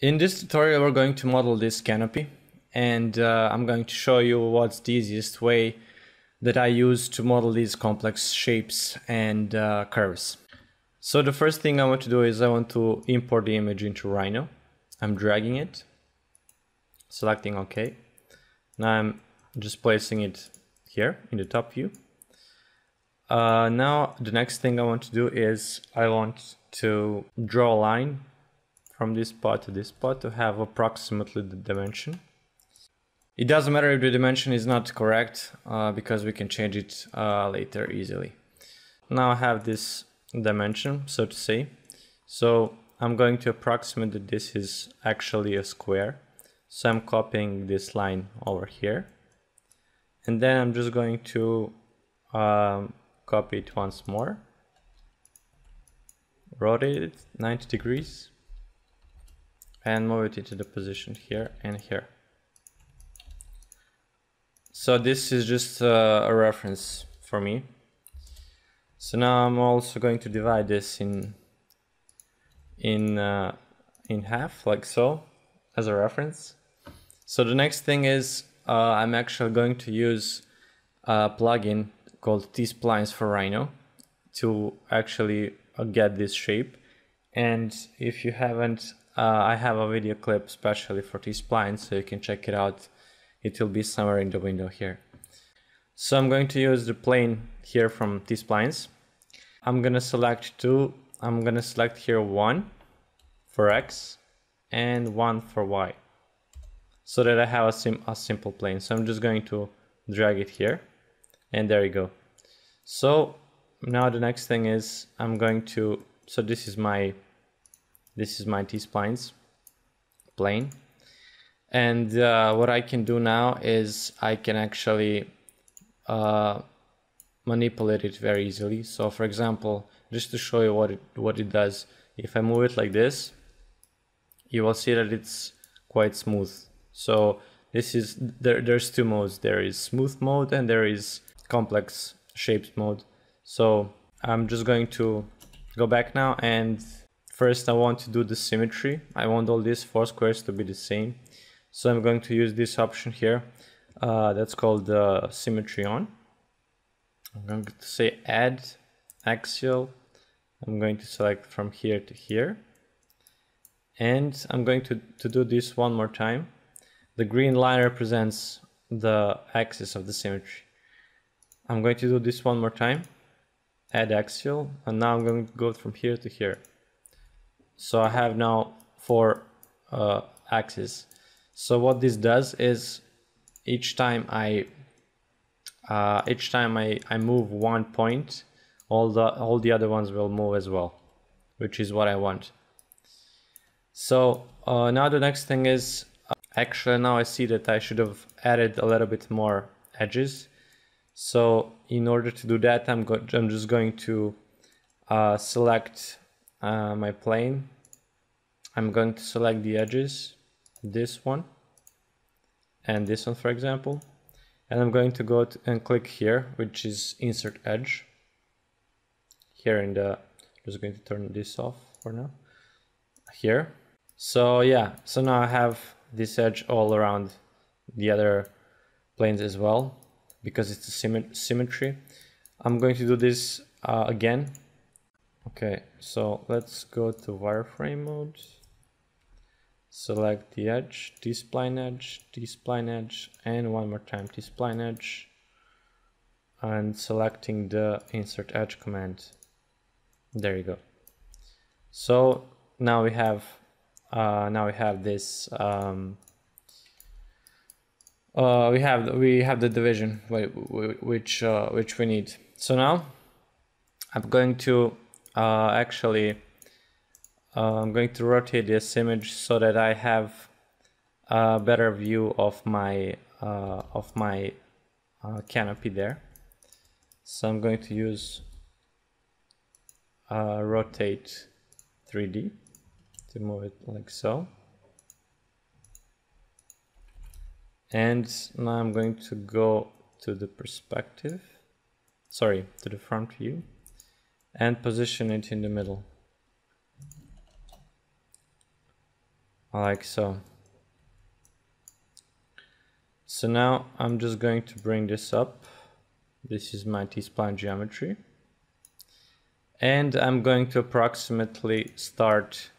In this tutorial we're going to model this canopy and uh, I'm going to show you what's the easiest way that I use to model these complex shapes and uh, curves. So the first thing I want to do is I want to import the image into Rhino. I'm dragging it, selecting OK. Now I'm just placing it here in the top view. Uh, now the next thing I want to do is I want to draw a line from this spot to this spot to have approximately the dimension. It doesn't matter if the dimension is not correct uh, because we can change it uh, later easily. Now I have this dimension, so to say. So I'm going to approximate that this is actually a square. So I'm copying this line over here. And then I'm just going to um, copy it once more. Rotate it 90 degrees and move it into the position here and here. So this is just uh, a reference for me. So now I'm also going to divide this in in uh, in half like so as a reference. So the next thing is uh, I'm actually going to use a plugin called T-Splines for Rhino to actually uh, get this shape. And if you haven't uh, I have a video clip specially for T-Spline, so you can check it out. It will be somewhere in the window here. So I'm going to use the plane here from T-Splines. I'm gonna select two. I'm gonna select here one for X and one for Y so that I have a, sim a simple plane. So I'm just going to drag it here and there you go. So now the next thing is I'm going to, so this is my this is my T-splines plane. And uh, what I can do now is I can actually uh, manipulate it very easily. So for example, just to show you what it, what it does, if I move it like this, you will see that it's quite smooth. So this is, there, there's two modes. There is smooth mode and there is complex shapes mode. So I'm just going to go back now and First, I want to do the symmetry. I want all these four squares to be the same. So I'm going to use this option here. Uh, that's called uh, symmetry on. I'm going to say add axial. I'm going to select from here to here. And I'm going to, to do this one more time. The green line represents the axis of the symmetry. I'm going to do this one more time. Add axial. And now I'm going to go from here to here. So I have now four uh, axes. So what this does is each time I uh, each time I, I move one point, all the all the other ones will move as well, which is what I want. So uh, now the next thing is uh, actually now I see that I should have added a little bit more edges. So in order to do that, I'm, I'm just going to uh, select uh, my plane. I'm going to select the edges, this one and this one for example. And I'm going to go to and click here, which is insert edge. Here in the, just going to turn this off for now. Here. So yeah, so now I have this edge all around the other planes as well because it's a symmetry. I'm going to do this uh, again Okay, so let's go to wireframe mode. Select the edge, T-spline edge, T-spline edge, and one more time T-spline edge. And selecting the insert edge command. There you go. So now we have uh, now we have this um, uh, we have we have the division which uh, which we need. So now I'm going to uh, actually uh, I'm going to rotate this image so that I have a better view of my uh, of my uh, canopy there so I'm going to use rotate 3D to move it like so and now I'm going to go to the perspective sorry to the front view and position it in the middle like so. So now I'm just going to bring this up. This is my T-spline geometry. And I'm going to approximately start.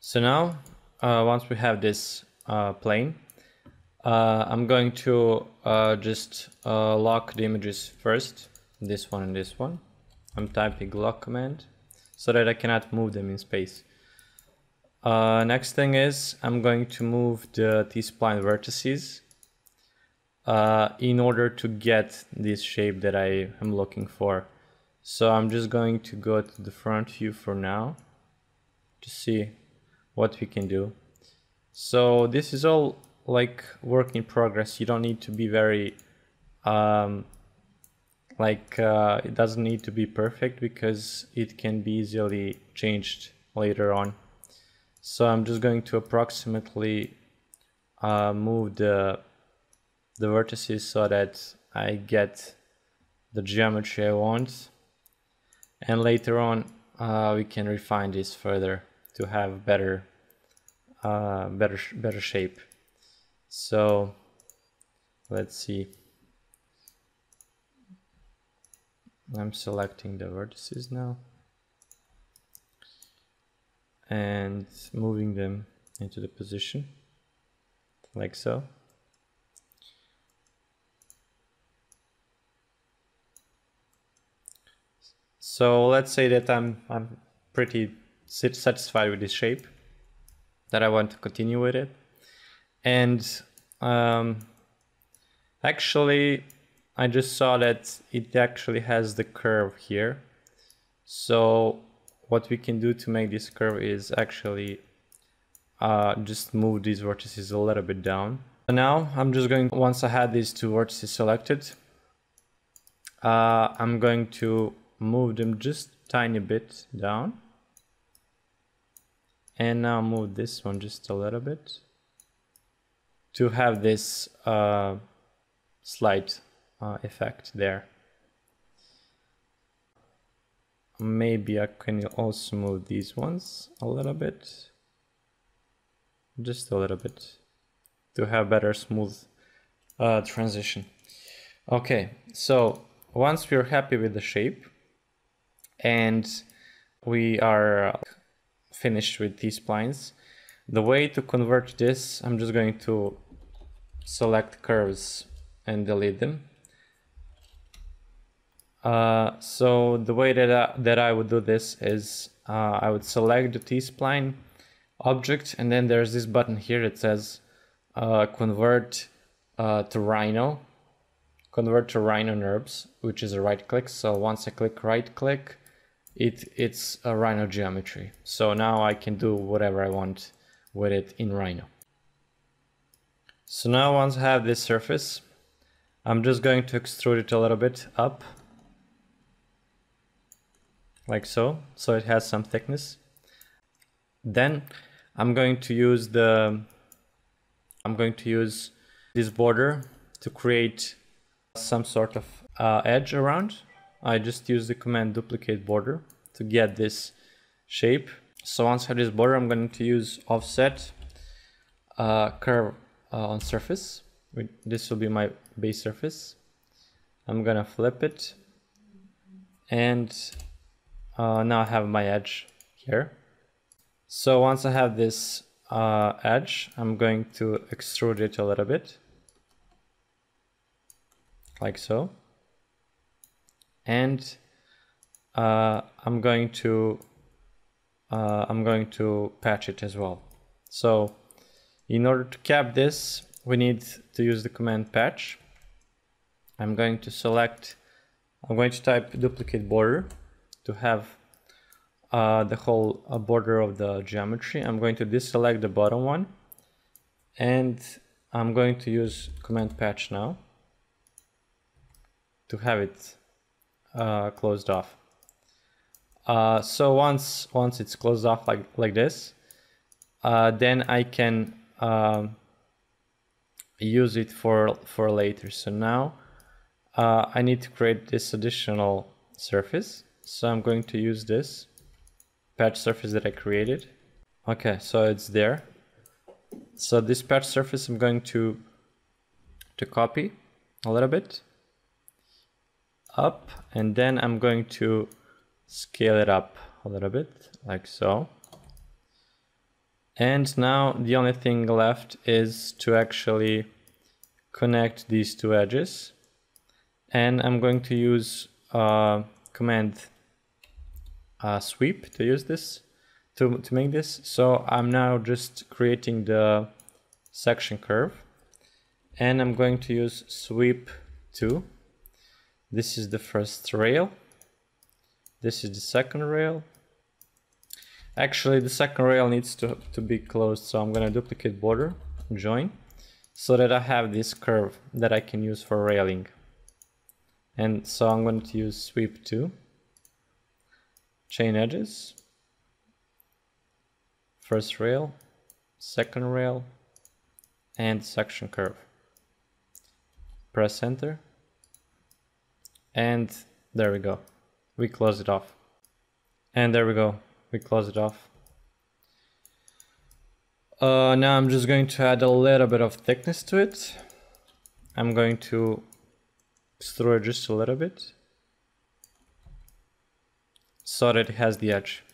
So now, uh, once we have this uh, plane, uh, I'm going to uh, just uh, lock the images first, this one and this one. I'm typing lock command so that I cannot move them in space. Uh, next thing is I'm going to move the T-spline vertices uh, in order to get this shape that I am looking for. So I'm just going to go to the front view for now to see what we can do. So this is all like work in progress. You don't need to be very um, like uh, it doesn't need to be perfect because it can be easily changed later on. So I'm just going to approximately uh, move the the vertices so that I get the geometry I want and later on uh, we can refine this further to have better uh, better better shape so let's see. I'm selecting the vertices now. And moving them into the position like so. So let's say that I'm, I'm pretty satisfied with this shape, that I want to continue with it. And um, actually, I just saw that it actually has the curve here. So what we can do to make this curve is actually uh, just move these vertices a little bit down. So now I'm just going, once I had these two vertices selected, uh, I'm going to move them just tiny bit down and now move this one just a little bit to have this uh, slight uh, effect there. Maybe I can also move these ones a little bit. Just a little bit. To have better smooth uh, transition. Okay so once we're happy with the shape and we are finished with these splines. The way to convert this, I'm just going to select curves and delete them. Uh, so the way that I, that I would do this is uh, I would select the T-spline object and then there's this button here that says uh, convert uh, to Rhino convert to Rhino NURBS which is a right click so once I click right click it it's a Rhino geometry. So now I can do whatever I want with it in Rhino. So now once I have this surface, I'm just going to extrude it a little bit up. Like so, so it has some thickness. Then I'm going to use the, I'm going to use this border to create some sort of uh, edge around I just use the command duplicate border to get this shape. So once I have this border, I'm going to use offset uh, curve uh, on surface. This will be my base surface. I'm gonna flip it and uh, now I have my edge here. So once I have this uh, edge, I'm going to extrude it a little bit like so and uh, I'm going to uh, I'm going to patch it as well. So in order to cap this, we need to use the command patch. I'm going to select, I'm going to type duplicate border to have uh, the whole uh, border of the geometry. I'm going to deselect the bottom one and I'm going to use command patch now to have it uh, closed off. Uh, so once once it's closed off like like this, uh, then I can um, use it for for later. So now uh, I need to create this additional surface. So I'm going to use this patch surface that I created. Okay, so it's there. So this patch surface I'm going to to copy a little bit up and then I'm going to scale it up a little bit like so. And now the only thing left is to actually connect these two edges. And I'm going to use uh, command uh, sweep to use this, to, to make this. So I'm now just creating the section curve. And I'm going to use sweep 2. This is the first rail. This is the second rail. Actually, the second rail needs to, to be closed, so I'm gonna duplicate border, join, so that I have this curve that I can use for railing. And so I'm going to use sweep 2, chain edges, first rail, second rail, and section curve. Press enter, and there we go. We close it off. And there we go we close it off. Uh, now I'm just going to add a little bit of thickness to it. I'm going to extrude just a little bit so that it has the edge.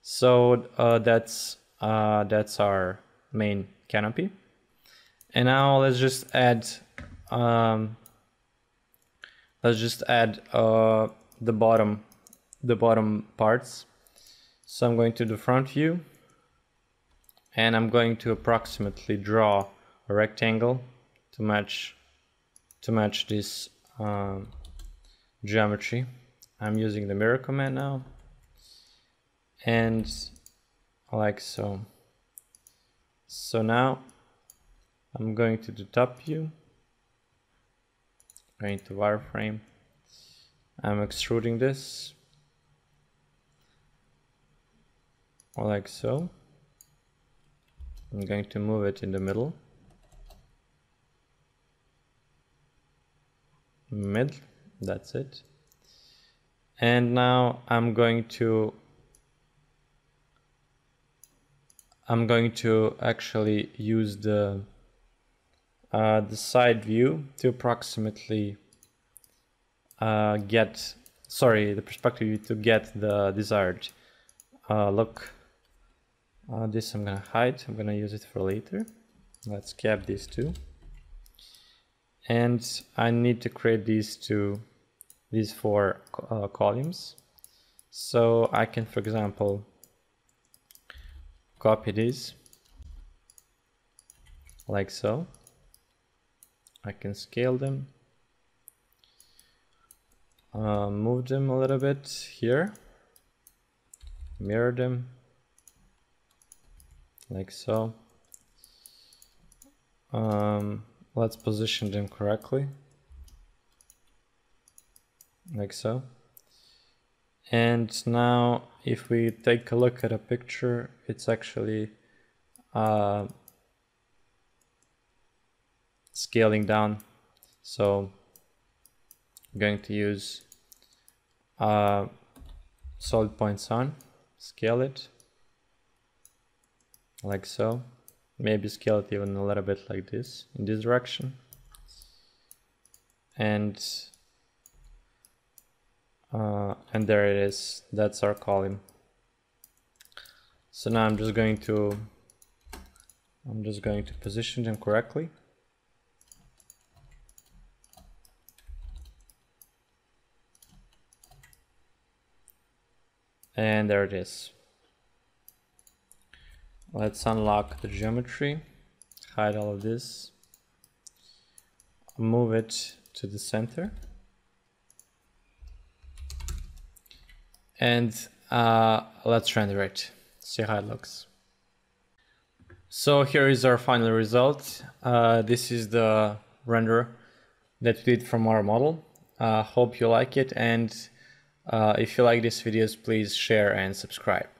So uh, that's uh, that's our main canopy. And now let's just add um, let's just add uh, the bottom the bottom parts so I'm going to the front view and I'm going to approximately draw a rectangle to match to match this um, geometry. I'm using the mirror command now and like so. So now I'm going to the top view, going to wireframe. I'm extruding this like so. I'm going to move it in the middle. Mid, that's it. And now I'm going to I'm going to actually use the uh, the side view to approximately uh, get sorry the perspective view to get the desired uh, look uh, this I'm gonna hide, I'm gonna use it for later. Let's cap these two. And I need to create these two, these four uh, columns. So I can, for example, copy these like so. I can scale them, uh, move them a little bit here, mirror them, like so. Um, let's position them correctly, like so. And now if we take a look at a picture, it's actually uh, scaling down. So I'm going to use uh, solid points on, scale it, like so. Maybe scale it even a little bit like this, in this direction. And uh, and there it is, that's our column. So now I'm just going to I'm just going to position them correctly. And there it is. Let's unlock the geometry, hide all of this, move it to the center. And uh, let's render it, see how it looks. So here is our final result. Uh, this is the render that we did from our model. Uh, hope you like it and uh, if you like these videos, please share and subscribe.